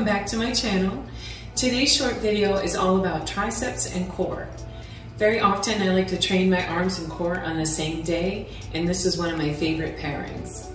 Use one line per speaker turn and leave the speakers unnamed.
Welcome back to my channel. Today's short video is all about triceps and core. Very often I like to train my arms and core on the same day and this is one of my favorite pairings.